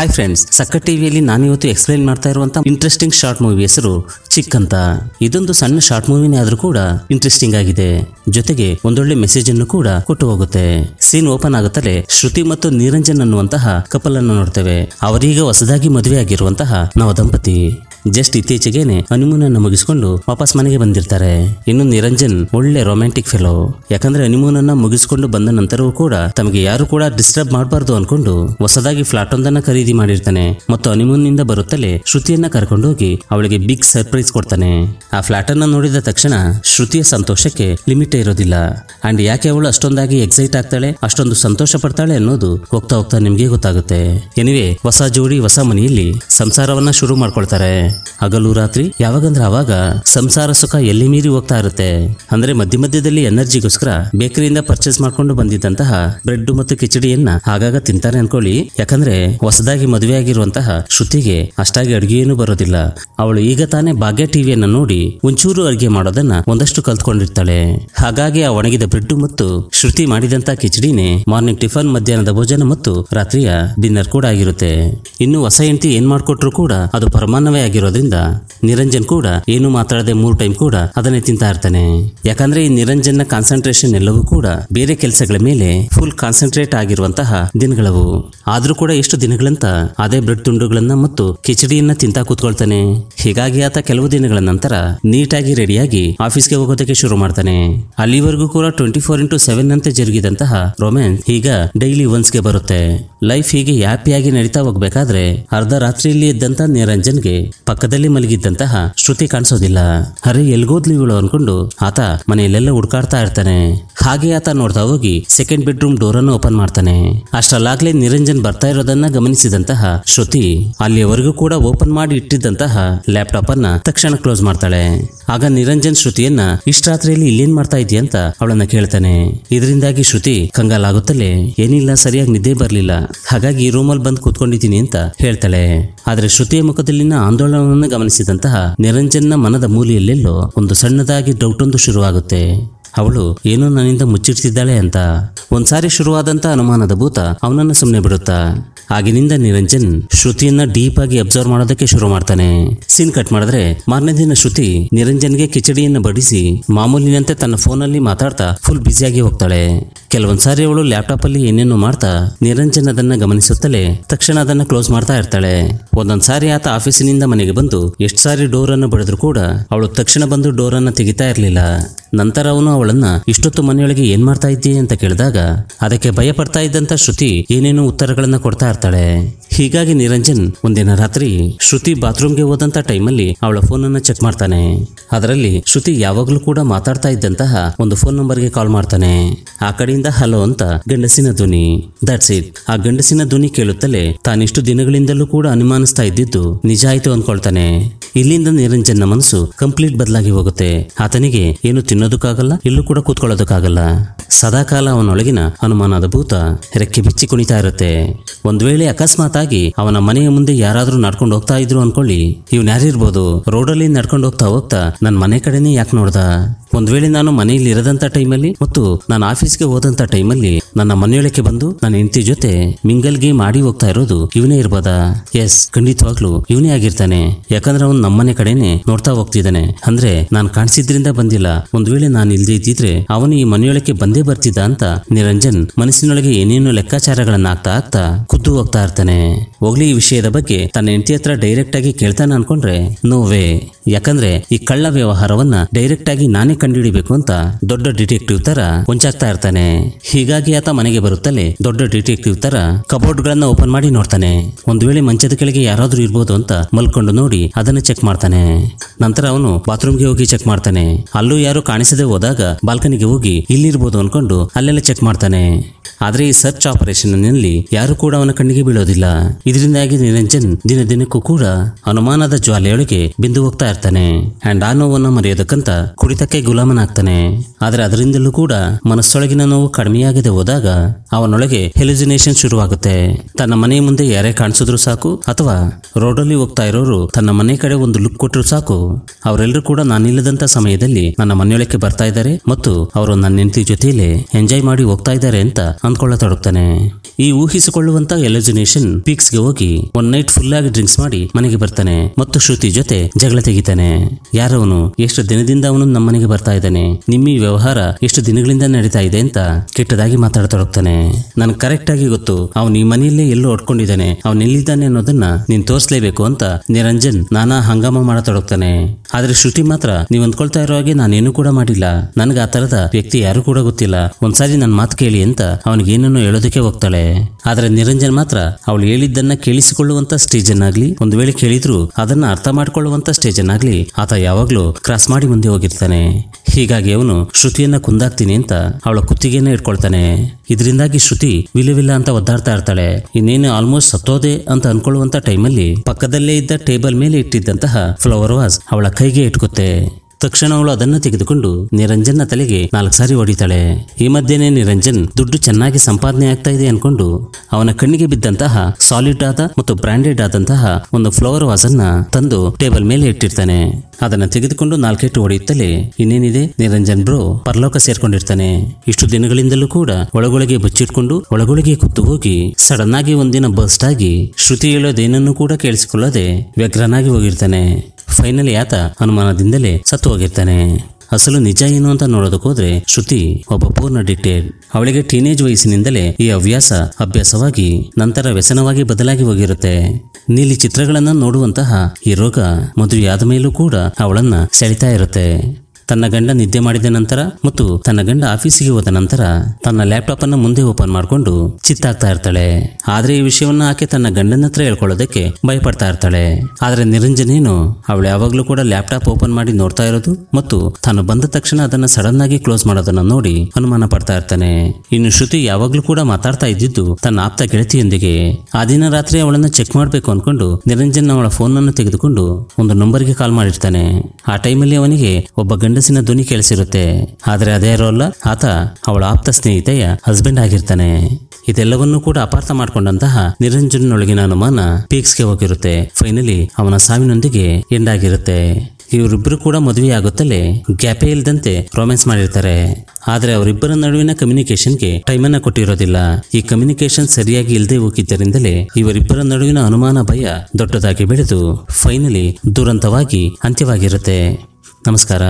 Hi friends ಸಕ್ಕ ಟಿವಿಯಲ್ಲಿ ನಾನಿವತ್ತು explain ಮಾಡ್ತಾ ಇರುವಂತ ಇಂಟ್ರೆಸ್ಟಿಂಗ್ ಶಾರ್ಟ್ ಮೂವಿ ಹೆಸರು ಚಿಕ್ ಅಂತ. ಇದೊಂದು ಸಣ್ಣ ಶಾರ್ಟ್ ಮೂವಿನೇ ಆದ್ರೂ ಕೂಡ ಇಂಟ್ರೆಸ್ಟಿಂಗ್ ಆಗಿದೆ. ಜೊತೆಗೆ ಒಂದೊಳ್ಳೆ ಮೆಸೇಜ್ ಅನ್ನು ಕೂಡ ಕೊಟ್ಟು ಹೋಗುತ್ತೆ. ಸೀನ್ ಓಪನ್ ಆಗುತ್ತಲೇ ಶ್ರುತಿ ಮತ್ತು ನಿರಂಜನ್ ಅನ್ನುವಂತಹ ಕಪಲ್ ಅನ್ನು ನೋಡ್ತೇವೆ. ಅವರೀಗ ಹೊಸದಾಗಿ ಮದುವೆ ಆಗಿರುವಂತಹ ನವ ದಂಪತಿ ಜಸ್ಟ್ ಇತ್ತೀಚೆಗೇನೆ ಹನಿಮೂನ್ ಅನ್ನು ಮುಗಿಸ್ಕೊಂಡು ವಾಪಸ್ ಮನೆಗೆ ಬಂದಿರ್ತಾರೆ. ಇನ್ನು ನಿರಂಜನ್ ಒಳ್ಳೆ ರೊಮ್ಯಾಂಟಿಕ್ ಫೆಲೋ ಯಾಕಂದ್ರೆ ಹನಿಮೂನ್ ಅನ್ನ ಮುಗಿಸ್ಕೊಂಡು ಬಂದ ನಂತರವೂ ಕೂಡ ತಮಗೆ ಯಾರು ಕೂಡ ಡಿಸ್ಟರ್ಬ್ ಮಾಡಬಾರ್ದು ಅನ್ಕೊಂಡು ಹೊಸದಾಗಿ ಫ್ಲಾಟ್ ಒಂದನ್ನ ಖರೀದಿ ಮಾಡಿರ್ತಾನೆ. ಮತ್ತು ಹನಿಮೂನ್ನಿಂದ ಬರುತ್ತಲೇ ಶ್ರುತಿಯನ್ನ ಕರ್ಕೊಂಡೋಗಿ ಅವಳಿಗೆ ಬಿಗ್ ಸರ್ಪ್ರೈಸ್ ಕೊಡ್ತಾನೆ. ಆ ಫ್ಲಾಟ್ ಅನ್ನ ನೋಡಿದ ತಕ್ಷಣ ಶ್ರುತಿಯ ಸಂತೋಷಕ್ಕೆ ಲಿಮಿಟ್ ಇರೋದಿಲ್ಲ. ಅಂಡ್ ಯಾಕೆ ಅವಳು ಅಷ್ಟೊಂದಾಗಿ ಎಕ್ಸೈಟ್ ಆಗ್ತಾಳೆ, ಅಷ್ಟೊಂದು ಸಂತೋಷ ಪಡ್ತಾಳೆ ಅನ್ನೋದು ಹೋಗ್ತಾ ಹೋಗ್ತಾ ನಿಮ್ಗೆ ಗೊತ್ತಾಗುತ್ತೆ. ಎನಿವೆ ಹೊಸ ಜೋಡಿ, ಹೊಸ ಮನೆಯಲ್ಲಿ ಸಂಸಾರವನ್ನ ಶುರು ಮಾಡ್ಕೊಳ್ತಾರೆ. ಹಗಲು ರಾತ್ರಿ ಯಾವಾಗಂದ್ರೆ ಅವಾಗ ಸಂಸಾರ ಸುಖ ಎಲ್ಲಿ ಮೀರಿ ಹೋಗ್ತಾ ಇರುತ್ತೆ? ಅಂದ್ರೆ ಮಧ್ಯ ಮಧ್ಯದಲ್ಲಿ ಎನರ್ಜಿಗೋಸ್ಕರ ಬೇಕರಿಯಿಂದ ಪರ್ಚೇಸ್ ಮಾಡ್ಕೊಂಡು ಬಂದಿದ್ದಂತಹ ಬ್ರೆಡ್ ಮತ್ತು ಕಿಚಡಿಯನ್ನ ಆಗಾಗ ತಿಂತಾರೆ ಅನ್ಕೊಳ್ಳಿ. ಯಾಕಂದ್ರೆ ಹೊಸದಾಗಿ ಮದುವೆ ಆಗಿರುವಂತಹ ಶ್ರುತಿಗೆ ಅಷ್ಟಾಗಿ ಅಡುಗೆಯೇನು ಬರೋದಿಲ್ಲ. ಅವಳು ಈಗ ತಾನೇ ಭಾಗ್ಯ ಟಿವಿಯನ್ನ ನೋಡಿ ಒಂಚೂರು ಅಡುಗೆ ಮಾಡೋದನ್ನ ಒಂದಷ್ಟು ಕಲ್ತ್ಕೊಂಡಿರ್ತಾಳೆ. ಹಾಗಾಗಿ ಆ ಒಣಗಿದ ಬ್ರೆಡ್ ಮತ್ತು ಶ್ರುತಿ ಮಾಡಿದಂತ ಕಿಚಡಿನೇ ಮಾರ್ನಿಂಗ್ ಟಿಫನ್ ಮಧ್ಯಾಹ್ನದ ಭೋಜನ ಮತ್ತು ರಾತ್ರಿಯ ಡಿನ್ನರ್ ಕೂಡ ಆಗಿರುತ್ತೆ. ಇನ್ನು ಹೊಸ ಹೆಂಡತಿ ಏನ್ ಮಾಡ್ಕೊಟ್ರು ಕೂಡ ಅದು ಪರಮಾನವೇ ಆಗಿರೋದ್ರಿಂದ ನಿರಂಜನ್ ಕೂಡ ಏನು ಮಾತಾಡದೆ ಮೂರು ಟೈಮ್ ಕೂಡ ಅದನ್ನೇ ತಿಂತಾ ಇರ್ತಾನೆ. ಯಾಕಂದ್ರೆ ಈ ನಿರಂಜನ್ನ ಕಾನ್ಸಂಟ್ರೇಷನ್ ಎಲ್ಲವೂ ಕೂಡ ಬೇರೆ ಕೆಲಸಗಳ ಮೇಲೆ ಫುಲ್ ಕಾನ್ಸಂಟ್ರೇಟ್ ಆಗಿರುವಂತಹ ದಿನಗಳವು. ಆದ್ರೂ ಕೂಡ ಎಷ್ಟು ದಿನಗಳಂತ ಅದೇ ಬ್ರೆಡ್ ತುಂಡುಗಳನ್ನ ಮತ್ತು ಕಿಚಡಿಯನ್ನ ತಿಂತಾ ಕೂತ್ಕೊಳ್ತಾನೆ. ಹೀಗಾಗಿ ಆತ ಕೆಲವು ದಿನಗಳ ನಂತರ ನೀಟಾಗಿ ರೆಡಿಯಾಗಿ ಆಫೀಸ್ಗೆ ಹೋಗೋದಕ್ಕೆ ಶುರು ಮಾಡ್ತಾನೆ. ಅಲ್ಲಿವರೆಗೂ ಕೂಡ ಟ್ವೆಂಟಿ ಫೋರ್ ಇಂಟು ಸೆವೆನ್ ಅಂತ ಜರುಗಿದಂತಹ ರೊಮ್ಯಾನ್ಸ್ ಈಗ ಡೈಲಿ ಒನ್ಸ್ಗೆ ಬರುತ್ತೆ. ಲೈಫ್ ಹೀಗೆ ಹ್ಯಾಪಿಯಾಗಿ ನಡೀತಾ ಹೋಗ್ಬೇಕಾದ್ರೆ ಅರ್ಧ ರಾತ್ರಿಯಲ್ಲಿ ಇದ್ದಂತ ನಿರಂಜನ್ಗೆ ಪಕ್ಕದಲ್ಲಿ ಮಲಗಿದ್ದಂತಹ ಶ್ರುತಿ ಕಾಣಿಸೋದಿಲ್ಲ. ಅರೆ, ಎಲ್ಗೋದ್ಲಿ ಇವಳು ಅನ್ಕೊಂಡು ಆತ ಮನೆಯಲ್ಲೆಲ್ಲ ಹುಡ್ಕಾಡ್ತಾ ಇರ್ತಾನೆ. ಹಾಗೆ ಆತ ನೋಡ್ತಾ ಹೋಗಿ ಸೆಕೆಂಡ್ ಬೆಡ್ರೂಮ್ ಡೋರ್ ಅನ್ನು ಓಪನ್ ಮಾಡ್ತಾನೆ. ಅಷ್ಟರಲ್ಲಾಗ್ಲೇ ನಿರಂಜನ್ ಬರ್ತಾ ಇರೋದನ್ನ ಗಮನಿಸಿದಂತಹ ಶ್ರುತಿ ಅಲ್ಲಿಯವರೆಗೂ ಕೂಡ ಓಪನ್ ಮಾಡಿ ಇಟ್ಟಿದ್ದಂತಹ ಲ್ಯಾಪ್ಟಾಪ್ ಅನ್ನ ತಕ್ಷಣ ಕ್ಲೋಸ್ ಮಾಡ್ತಾಳೆ. ಆಗ ನಿರಂಜನ್ ಶ್ರುತಿಯನ್ನ, ಇಷ್ಟ ರಾತ್ರಿಯಲ್ಲಿ ಇಲ್ಲೇನ್ ಮಾಡ್ತಾ ಇದೆಯಾ ಅಂತ ಅವಳನ್ನ ಕೇಳ್ತಾನೆ. ಇದರಿಂದಾಗಿ ಶ್ರುತಿ ಕಂಗಾಲಾಗುತ್ತಲೇ ಏನಿಲ್ಲ, ಸರಿಯಾಗಿ ನಿದ್ದೆ ಬರ್ಲಿಲ್ಲ. ಹಾಗಾಗಿ ಈ ರೂಮಲ್ಲಿ ಬಂದು ಕೂತ್ಕೊಂಡಿದ್ದೀನಿ ಅಂತ ಹೇಳ್ತಾಳೆ. ಆದ್ರೆ ಶ್ರುತಿಯ ಮುಖದಲ್ಲಿನ ಆಂದೋಲನವನ್ನು ಗಮನಿಸಿದಂತಹ ನಿರಂಜನ್ನ ಮನದ ಮೂಲೆಯಲ್ಲೆಲ್ಲೋ ಒಂದು ಸಣ್ಣದಾಗಿ ಡೌಟ್ ಒಂದು ಶುರುವಾಗುತ್ತೆ. ಅವಳು, ಏನೋ ನನ್ನಿಂದ ಮುಚ್ಚಿಡ್ತಿದ್ದಾಳೆ ಅಂತ. ಒಂದ್ಸಾರಿ ಶುರುವಾದಂತ ಅನುಮಾನದ ಭೂತ ಅವನನ್ನ ಸುಮ್ಮನೆ ಬಿಡುತ್ತಾ. ಆಗಿನಿಂದ ನಿರಂಜನ್ ಶ್ರುತಿಯನ್ನ ಡೀಪ್ ಆಗಿ ಅಬ್ಸರ್ವ್ ಮಾಡೋದಕ್ಕೆ ಶುರು ಮಾಡ್ತಾನೆ. ಸೀನ್ ಕಟ್ ಮಾಡಿದ್ರೆ ಮಾರನೇ ದಿನ ಶ್ರುತಿ ನಿರಂಜನ್ಗೆ ಕಿಚಡಿಯನ್ನ ಬಡಿಸಿ ಮಾಮೂಲಿನಂತೆ ತನ್ನ ಫೋನಲ್ಲಿ ಮಾತಾಡ್ತಾ ಫುಲ್ ಬ್ಯುಸಿಯಾಗಿ ಹೋಗ್ತಾಳೆ. ಕೆಲವೊಂದ್ಸಾರಿ ಅವಳು ಲ್ಯಾಪ್ಟಾಪ್ ಅಲ್ಲಿ ಏನೇನೋ ಮಾಡ್ತಾ ನಿರಂಜನ್ ಅದನ್ನ ಗಮನಿಸುತ್ತಲೇ ತಕ್ಷಣ ಅದನ್ನ ಕ್ಲೋಸ್ ಮಾಡ್ತಾ ಇರ್ತಾಳೆ. ಒಂದೊಂದ್ ಸಾರಿ ಆತ ಆಫೀಸಿನಿಂದ ಮನೆಗೆ ಬಂದು ಎಷ್ಟು ಸಾರಿ ಡೋರ್ ಅನ್ನು ಬಡಿದ್ರು ಕೂಡ ಅವಳು ತಕ್ಷಣ ಬಂದು ಡೋರ್ ಅನ್ನ ತೆಗಿತಾ ಇರಲಿಲ್ಲ. ನಂತರ ಅವನು ಅವಳನ್ನ, ಇಷ್ಟೊತ್ತು ಮನೆಯೊಳಗೆ ಏನ್ ಮಾಡ್ತಾ ಇದ್ದೀಯ? ಅಂತ ಕೇಳಿದಾಗ, ಅದಕ್ಕೆ ಭಯ ಪಡ್ತಾ ಇದ್ದಂತ ಶ್ರುತಿ ಏನೇನೋ ಉತ್ತರಗಳನ್ನ ಕೊಡ್ತಾ ಹೀಗಾಗಿ ನಿರಂಜನ್ ಒಂದಿನ ರಾತ್ರಿ ಶ್ರುತಿ ಬಾತ್ರೂಮ್ಗೆ ಹೋದಂತ ಟೈಮಲ್ಲಿ ಅವಳ ಫೋನ್ ಅನ್ನ ಚೆಕ್ ಮಾಡ್ತಾನೆ. ಅದರಲ್ಲಿ ಶ್ರುತಿ ಯಾವಾಗಲೂ ಕೂಡ ಮಾತಾಡ್ತಾ ಇದ್ದಂತಹ ಒಂದು ಫೋನ್ ನಂಬರ್ಗೆ ಕಾಲ್ ಮಾಡ್ತಾನೆ. ಆ ಕಡೆಯಿಂದ ಹಲೋ ಅಂತ ಗಂಡಸಿನ ಧ್ವನಿ. ದಟ್ಸ್ ಇಟ್ ಆ ಗಂಡಸಿನ ಧ್ವನಿ ಕೇಳುತ್ತಲೇ ತಾನಿಷ್ಟು ದಿನಗಳಿಂದಲೂ ಕೂಡ ಅನುಮಾನಿಸ್ತಾ ಇದ್ದಿದ್ದು ನಿಜ ಆಯ್ತು ಅನ್ಕೊಳ್ತಾನೆ. ಇಲ್ಲಿಂದ ನಿರಂಜನ್ನ ಮನಸ್ಸು ಕಂಪ್ಲೀಟ್ ಬದಲಾಗಿ ಹೋಗುತ್ತೆ. ಆತನಿಗೆ ಏನು ತಿನ್ನೋದಕ್ಕಾಗಲ್ಲ, ಇಲ್ಲೂ ಕೂಡ ಕೂತ್ಕೊಳ್ಳೋದಕ್ಕಾಗಲ್ಲ. ಸದಾಕಾಲ ಅವನೊಳಗಿನ ಅನುಮಾನದ ಭೂತ ರೆಕ್ಕೆ ಬಿಚ್ಚಿ ಕುಣಿತಾ ಇರುತ್ತೆ. ಒಂದ್ ವೇಳೆ ಅಕಸ್ಮಾತ್ ಆಗಿ ಅವನ ಮನೆಯ ಮುಂದೆ ಯಾರಾದ್ರೂ ನಡ್ಕೊಂಡು ಹೋಗ್ತಾ ಇದ್ರು ಅನ್ಕೊಳ್ಳಿ. ಇವ್ನ ಯಾರಿರ್ಬೋದು ರೋಡಲ್ಲಿ ನಡ್ಕೊಂಡು ಹೋಗ್ತಾ ಹೋಗ್ತಾ ನನ್ನ ಮನೆ ಕಡೆನೇ ಯಾಕೆ ನೋಡ್ದ? ಒಂದ್ ವೇಳೆ ನಾನು ಮನೆಯಲ್ಲಿ ಇರದಂತ ಟೈಮಲ್ಲಿ ಮತ್ತು ನಾನು ಆಫೀಸ್ಗೆ ಹೋದಂತ ಟೈಮಲ್ಲಿ ನನ್ನ ಮನೆಯೊಳಕ್ಕೆ ಬಂದು ನನ್ನ ಹೆಂಡತಿ ಜೊತೆ ಮಿಂಗಲ್ಗೆ ಮಾಡಿ ಹೋಗ್ತಾ ಇರೋದು ಇವನೇ ಇರ್ಬೋದಾ? ಎಸ್, ಖಂಡಿತವಾಗ್ಲು ಇವನೇ ಆಗಿರ್ತಾನೆ. ಯಾಕಂದ್ರೆ ಅವ್ನು ನಮ್ಮನೆ ಕಡೆನೆ ನೋಡ್ತಾ ಹೋಗ್ತಿದ್ದಾನೆ. ಅಂದ್ರೆ, ನಾನ್ ಕಾಣಿಸಿದ್ರಿಂದ ಬಂದಿಲ್ಲ. ಒಂದ್ ವೇಳೆ ನಾನು ಇಲ್ದೇ ಇದ್ದಿದ್ರೆ ಅವನು ಈ ಮನೆಯೊಳಕ್ಕೆ ಬಂದೇ ಬರ್ತಿದ್ದ ಅಂತ ನಿರಂಜನ್ ಮನಸ್ಸಿನೊಳಗೆ ಏನೇನು ಲೆಕ್ಕಾಚಾರಗಳನ್ನ ಆಗ್ತಾ ಆಗ್ತಾ ಖುದ್ದು ಹೋಗ್ತಾ ಇರ್ತಾನೆ. ಹೋಗ್ಲಿ ಈ ವಿಷಯದ ಬಗ್ಗೆ ತನ್ನ ಹೆಂಡತಿ ಹತ್ರ ಡೈರೆಕ್ಟ್ ಆಗಿ ಕೇಳ್ತಾನೆ ಅನ್ಕೊಂಡ್ರೆ ನೋವೇ ಯಾಕಂದ್ರೆ, ಈ ಕಳ್ಳ ವ್ಯವಹಾರವನ್ನ ಡೈರೆಕ್ಟ್ ಆಗಿ ನಾನೇ ಕಂಡುಹಿಡಿಬೇಕು ಅಂತ ದೊಡ್ಡ ಡಿಟೆಕ್ಟಿವ್ ತರ ಹೊಂಚಾಗ್ತಾ ಇರ್ತಾನೆ. ಹೀಗಾಗಿ ಆತ ಮನೆಗೆ ಬರುತ್ತಲೇ ದೊಡ್ಡ ಡಿಟೆಕ್ಟಿವ್ ತರ ಕಬೋರ್ಡ್ ಗಳನ್ನ ಓಪನ್ ಮಾಡಿ ನೋಡ್ತಾನೆ. ಒಂದ್ ವೇಳೆ ಮಂಚದ ಕೆಳಗೆ ಯಾರಾದ್ರೂ ಇರ್ಬೋದು ಅಂತ ಮಲ್ಕೊಂಡು ನೋಡಿ ಅದನ್ನ ಚೆಕ್ ಮಾಡ್ತಾನೆ. ನಂತರ ಅವನು ಬಾತ್ರೂಮ್ಗೆ ಹೋಗಿ ಚೆಕ್ ಮಾಡ್ತಾನೆ. ಅಲ್ಲೂ ಯಾರು ಕಾಣಿಸದೆ ಹೋದಾಗ ಬಾಲ್ಕನಿಗೆ ಹೋಗಿ ಇಲ್ಲಿರ್ಬೋದು ಅನ್ಕೊಂಡು ಅಲ್ಲೆಲ್ಲ ಚೆಕ್ ಮಾಡ್ತಾನೆ. ಆದ್ರೆ ಈ ಸರ್ಚ್ ಆಪರೇಷನ್ನಲ್ಲಿ ಯಾರು ಕೂಡ ಅವನ ಕಣ್ಣಿಗೆ ಬೀಳೋದಿಲ್ಲ. ಇದರಿಂದಾಗಿ ನಿರಂಜನ್ ದಿನ ದಿನಕ್ಕೂ ಕೂಡ ಅನುಮಾನದ ಜ್ವಾಲೆಯೊಳಗೆ ಬಿಂದು ಹೋಗ್ತಾ ಇರ್ತಾನೆ. ಅಂಡ್ ಆ ನೋವನ್ನ ಮರೆಯೋದಕ್ಕಂತ ಕುಡಿತಕ್ಕೆ ಗುಲಾಮನಾಗ್ತಾನೆ. ಆದ್ರೆ ಅದರಿಂದಲೂ ಕೂಡ ಮನಸ್ಸೊಳಗಿನ ನೋವು ಕಡಿಮೆಯಾಗದೆ ಹೋದಾಗ ಅವನೊಳಗೆ ಹೆಲುಜಿನೇಷನ್ ಶುರುವಾಗುತ್ತೆ. ತನ್ನ ಮನೆ ಮುಂದೆ ಯಾರೇ ಕಾಣಿಸಿದ್ರು ಸಾಕು, ಅಥವಾ ರೋಡಲ್ಲಿ ಹೋಗ್ತಾ ಇರೋರು ತನ್ನ ಮನೆ ಕಡೆ ಒಂದು ಲುಕ್ ಕೊಟ್ಟರು ಸಾಕು. ಅವರೆಲ್ಲರೂ ಕೂಡ ನಾನಿಲ್ಲದಂತ ಸಮಯದಲ್ಲಿ ನನ್ನ ಮನೆಯೊಳಕ್ಕೆ ಬರ್ತಾ ಇದ್ದಾರೆ ಮತ್ತು ಅವರು ನನ್ನ ಹೆಂಡತಿ ಜೊತೆಯಲ್ಲಿ ಎಂಜಾಯ್ ಮಾಡಿ ಹೋಗ್ತಾ ಇದ್ದಾರೆ ಅಂತ ಅಂದ್ಕೊಳ್ಳತೊಡಗ್ತಾನೆ. ಈ ಊಹಿಸಿಕೊಳ್ಳುವಂತ ಎಲೋಜಿನೇಷನ್ ಪೀಕ್ಸ್ಗೆ ಹೋಗಿ ಒನ್ ನೈಟ್ ಫುಲ್ ಆಗಿ ಡ್ರಿಂಕ್ಸ್ ಮಾಡಿ ಮನೆಗೆ ಬರ್ತಾನೆ ಮತ್ತು ಶ್ರುತಿ ಜೊತೆ ಜಗಳ ತೆಗಿತಾನೆ. ಯಾರವನು? ಎಷ್ಟು ದಿನದಿಂದ ಅವನು ನಮ್ಮ ಮನೆಗೆ ಬರ್ತಾ ಇದ್ದಾನೆ? ನಿಮ್ಮ ವ್ಯವಹಾರ ಎಷ್ಟು ದಿನಗಳಿಂದ ನಡೀತಾ ಇದೆ ಅಂತ ಕೆಟ್ಟದಾಗಿ ಮಾತಾಡತೊಡಗ್ತಾನೆ. ನನ್ ಕರೆಕ್ಟ್ ಆಗಿ ಗೊತ್ತು. ಅವನು ಈ ಮನೆಯಲ್ಲೇ ಎಲ್ಲೋ ಹೊಡ್ಕೊಂಡಿದ್ದಾನೆ. ಅವನು ಎಲ್ಲಿದ್ದಾನೆ ಅನ್ನೋದನ್ನ ನೀನ್ ತೋರಿಸ್ಲೇಬೇಕು ಅಂತ ನಿರಂಜನ್ ನಾನಾ ಹಂಗಾಮ ಮಾಡತೊಡಗ್ತಾನೆ ಆದ್ರೆ ಶ್ರುತಿ ಮಾತ್ರ, ನೀವ್ ಅಂದ್ಕೊಳ್ತಾ ಇರೋ ಹಾಗೆ ನಾನೇನು ಕೂಡ ಮಾಡಿಲ್ಲ. ನನ್ಗೆ ಆ ತರದ ವ್ಯಕ್ತಿ ಯಾರು ಕೂಡ ಗೊತ್ತಿಲ್ಲ. ಒಂದ್ಸಾರಿ ನನ್ನ ಮಾತು ಕೇಳಿ ಅಂತ ಅವನಿಗೆ ಏನನ್ನೋ ಹೇಳೋದಕ್ಕೆ ಹೋಗ್ತಾಳೆ. ಆದ್ರೆ ನಿರಂಜನ್ ಮಾತ್ರ ಅವಳು ಹೇಳಿದ್ದನ್ನ ಕೇಳಿಸಿಕೊಳ್ಳುವಂತ ಸ್ಟೇಜ್ ಅನ್ನಾಗ್ಲಿ ಒಂದ್ ವೇಳೆ ಕೇಳಿದ್ರು ಅದನ್ನ ಅರ್ಥ ಮಾಡ್ಕೊಳ್ಳುವಂತ ಸ್ಟೇಜ್ ಅನ್ನಾಗ್ಲಿ ಆತ ಯಾವಾಗ್ಲೂ ಕ್ರಾಸ್ ಮಾಡಿ ಮುಂದೆ ಹೋಗಿರ್ತಾನೆ. ಹೀಗಾಗಿ ಅವನು ಶ್ರುತಿಯನ್ನ ಕುಂದಾಕ್ತೀನಿ ಅಂತ ಅವಳ ಕುತ್ತಿಗೆಯನ್ನ ಇಟ್ಕೊಳ್ತಾನೆ. ಇದರಿಂದಾಗಿ ಶ್ರುತಿ ವಿಲವಿಲ್ಲ ಅಂತ ಒದ್ದಾಡ್ತಾ ಇರ್ತಾಳೆ. ಇನ್ನೇನು ಆಲ್ಮೋಸ್ಟ್ ಸತ್ತೋದೆ ಅಂತ ಅನ್ಕೊಳ್ಳುವಂತ ಟೈಮಲ್ಲಿ ಪಕ್ಕದಲ್ಲೇ ಇದ್ದ ಟೇಬಲ್ ಮೇಲೆ ಇಟ್ಟಿದ್ದಂತಹ ಫ್ಲವರ್ ವಾಸ್ ಅವಳ ಕೈಗೆ ಇಟ್ಕೊತ್ತೆ. ತಕ್ಷಣ ಅವಳು ಅದನ್ನ ತೆಗೆದುಕೊಂಡು ನಿರಂಜನ್ನ ತಲೆಗೆ ನಾಲ್ಕು ಸಾರಿ ಹೊಡಿತಾಳೆ. ಈ ಮಧ್ಯೆನೆ ನಿರಂಜನ್ ದುಡ್ಡು ಚೆನ್ನಾಗಿ ಸಂಪಾದನೆ ಆಗ್ತಾ ಇದೆ ಅನ್ಕೊಂಡು ಅವನ ಕಣ್ಣಿಗೆ ಬಿದ್ದಂತಹ ಸಾಲಿಡ್ ಆದ ಮತ್ತು ಬ್ರಾಂಡೆಡ್ ಆದಂತಹ ಒಂದು ಫ್ಲವರ್ ವಾಸ್ ಅನ್ನ ತಂದು ಟೇಬಲ್ ಮೇಲೆ ಇಟ್ಟಿರ್ತಾನೆ. ಅದನ್ನ ತೆಗೆದುಕೊಂಡು ನಾಲ್ಕೆಟ್ಟು ಹೊಡೆಯುತ್ತಲೇ ಇನ್ನೇನಿದೆ? ನಿರಂಜನ್ ಬ್ರೋ ಪರಲೋಕ ಸೇರ್ಕೊಂಡಿರ್ತಾನೆ. ಇಷ್ಟು ದಿನಗಳಿಂದಲೂ ಕೂಡ ಒಳಗೊಳಗೆ ಬಚ್ಚಿಟ್ಕೊಂಡು ಒಳಗೊಳಗೆ ಕುತ್ತು ಹೋಗಿ ಸಡನ್ ಆಗಿ ಒಂದಿನ ಬರ್ಸ್ಟ್ ಆಗಿ ಶ್ರುತಿ ಹೇಳೋದೇನನ್ನು ಕೂಡ ಕೇಳಿಸಿಕೊಳ್ಳದೆ ವ್ಯಗ್ರನಾಗಿ ಹೋಗಿರ್ತಾನೆ. ಫೈನಲಿ ಆತ ಅನುಮಾನದಿಂದಲೇ ಸತ್ತು ಹೋಗಿರ್ತಾನೆ ಅಸಲು ನಿಜ ಏನು ಅಂತ ನೋಡೋದಕ್ಕೋದ್ರೆ ಶ್ರುತಿ ಒಬ್ಬ ಪೂರ್ಣ ಡಿಕ್ಟೇಡ್ ಅವಳಿಗೆ ಟೀನೇಜ್ ವಯಸ್ಸಿನಿಂದಲೇ ಈ ಹವ್ಯಾಸ ಅಭ್ಯಾಸವಾಗಿ, ನಂತರ ವ್ಯಸನವಾಗಿ ಬದಲಾಗಿ ಹೋಗಿರುತ್ತೆ. ನೀಲಿ ಚಿತ್ರಗಳನ್ನ ನೋಡುವಂತಹ ಈ ರೋಗ ಮದುವೆಯಾದ ಮೇಲೂ ಕೂಡ ಅವಳನ್ನ ಸೆಳಿತಾ ಇರುತ್ತೆ. ತನ್ನ ಗಂಡ ನಿದ್ದೆ ಮಾಡಿದ ನಂತರ ಮತ್ತು ತನ್ನ ಗಂಡ ಆಫೀಸಿಗೆ ಹೋದ ನಂತರ ತನ್ನ ಲ್ಯಾಪ್ಟಾಪ್ ಅನ್ನ ಮುಂದೆ ಓಪನ್ ಮಾಡಿಕೊಂಡು ಚಿತ್ತಾಗ್ತಾ ಇರ್ತಾಳೆ. ಆದ್ರೆ ಈ ವಿಷಯವನ್ನ ಆಕೆ ತನ್ನ ಗಂಡನ ಹತ್ರ ಹೇಳ್ಕೊಳ್ಳೋದಕ್ಕೆ ಭಯಪಡ್ತಾ ಇರ್ತಾಳೆ. ಆದ್ರೆ ನಿರಂಜನೇನು ಅವಳು ಯಾವಾಗ್ಲೂ ಕೂಡ ಲ್ಯಾಪ್ಟಾಪ್ ಓಪನ್ ಮಾಡಿ ನೋಡ್ತಾ ಇರೋದು ಮತ್ತು ತಾನು ಬಂದ ತಕ್ಷಣ ಅದನ್ನ ಸಡನ್ ಆಗಿ ಕ್ಲೋಸ್ ಮಾಡೋದನ್ನ ನೋಡಿ ಅನುಮಾನ ಪಡ್ತಾ ಇರ್ತಾನೆ. ಇನ್ನು ಶ್ರುತಿ ಯಾವಾಗ್ಲೂ ಕೂಡ ಮಾತಾಡ್ತಾ ಇದ್ದಿದ್ದು ತನ್ನ ಆಪ್ತ ಗೆಳತಿಯೊಂದಿಗೆ. ಆ ದಿನ ರಾತ್ರಿ ಅವಳನ್ನ ಚೆಕ್ ಮಾಡಬೇಕು ಅನ್ಕೊಂಡು ನಿರಂಜನ್ ಅವಳ ಫೋನ್ ಅನ್ನು ತೆಗೆದುಕೊಂಡು ಒಂದು ನಂಬರ್ಗೆ ಕಾಲ್ ಮಾಡಿರ್ತಾನೆ. ಆ ಟೈಮಲ್ಲಿ ಅವನಿಗೆ ಒಬ್ಬ ಗಂಡಸಿನ ಧ್ವನಿ ಕೇಳಿಸಿರುತ್ತೆ. ಆದರೆ ಅದೇ ರೋಲ್ ಆತ ಅವಳ ಆಪ್ತ ಸ್ನೇಹಿತೆಯ ಹಸ್ಬೆಂಡ್ ಆಗಿರ್ತಾನೆ. ಇದೆಲ್ಲವನ್ನೂ ಕೂಡ ಅಪಾರ್ಥ ಮಾಡಿಕೊಂಡಂತಹ ನಿರಂಜನೊಳಗಿನ ಅನುಮಾನ ಪೀಕ್ಸ್ಗೆ ಹೋಗಿರುತ್ತೆ. ಫೈನಲಿ ಅವನ ಸಾವಿನೊಂದಿಗೆ ಎಂಡ್ ಆಗಿರುತ್ತೆ ಇವರಿಬ್ಬರು ಕೂಡ ಮದುವೆ ಆಗುತ್ತಲೇ ಗ್ಯಾಪೇ ಇಲ್ದಂತೆ ರೊಮ್ಯಾನ್ಸ್ ಮಾಡಿರ್ತಾರೆ. ಆದರೆ ಅವರಿಬ್ಬರ ನಡುವಿನ ಕಮ್ಯುನಿಕೇಶನ್ಗೆ ಟೈಮನ್ನ ಕೊಟ್ಟಿರೋದಿಲ್ಲ. ಈ ಕಮ್ಯುನಿಕೇಶನ್ ಸರಿಯಾಗಿ ಇಲ್ಲದೆ ಹೋಗಿದ್ದರಿಂದಲೇ ಇವರಿಬ್ಬರ ನಡುವಿನ ಅನುಮಾನ ಭಯ ದೊಡ್ಡದಾಗಿ ಬೆಳೆದು ಫೈನಲಿ ದುರಂತವಾಗಿ ಅಂತ್ಯವಾಗಿರುತ್ತೆ. ನಮಸ್ಕಾರ.